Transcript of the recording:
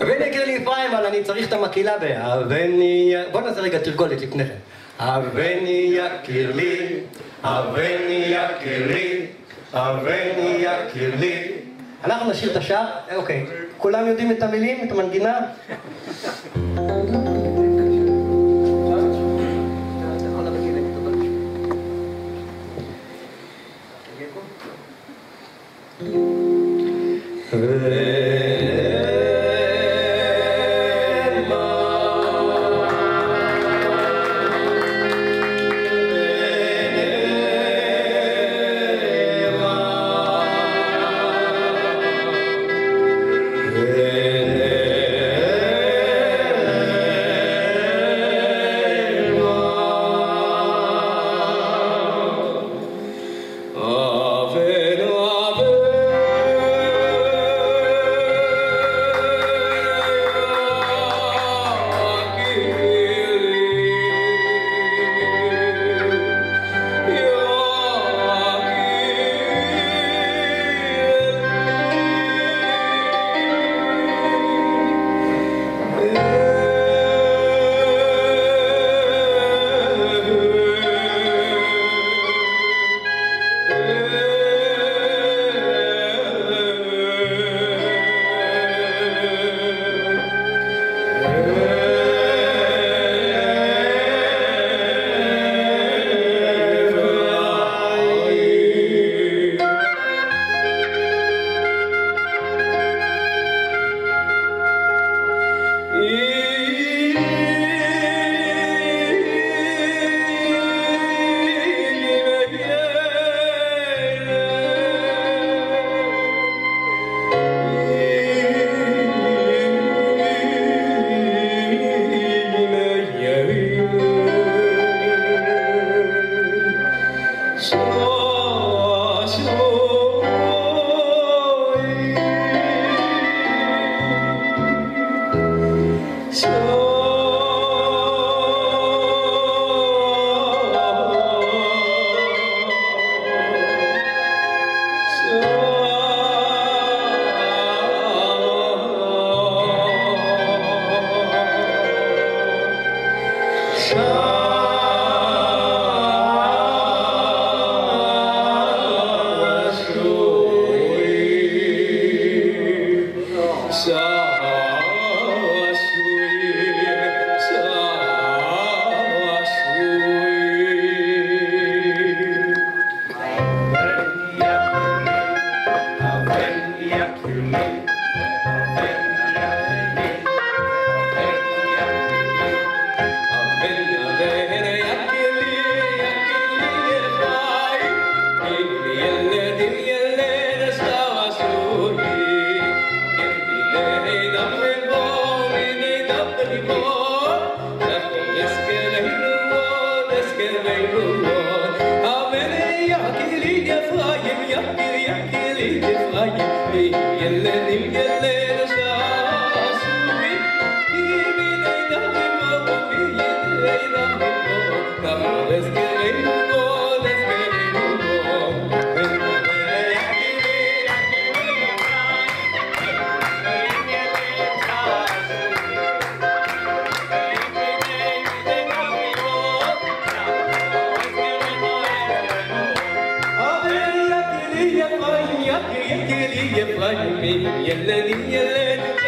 ונקרא לי אפרים, אבל אני צריך את המקהילה בהבני... בוא נעשה רגע תרגולת לפני כן. הבני יקיר לי, הבני יקיר לי, הבני יקיר לי. אנחנו נשאיר את השאר, אוקיי. כולם יודעים את המילים, את המנגינה? Yine fayim yap bir يا يطلع يا الذي يا الذي